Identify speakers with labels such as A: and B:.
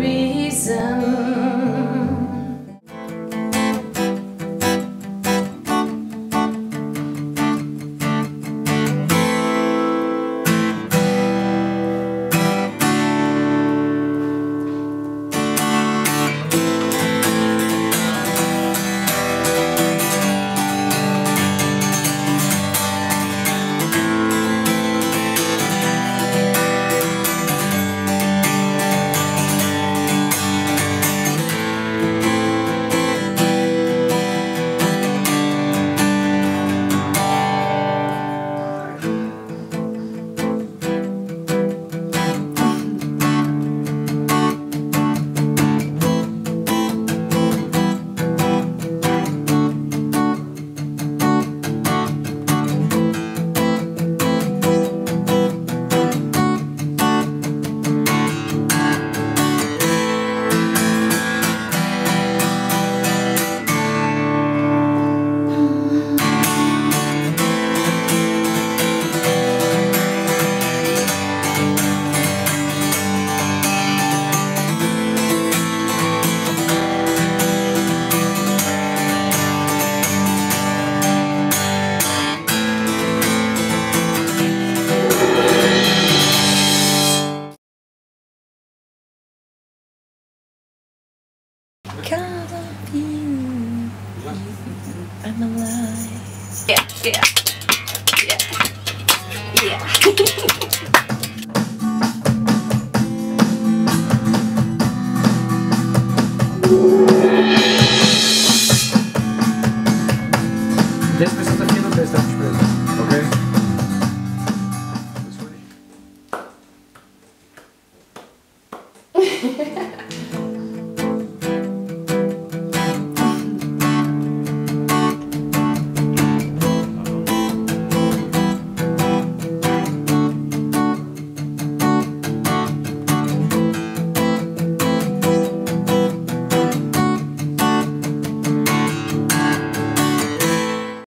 A: reason. Because of you, I'm alive. Yeah, yeah, yeah, yeah.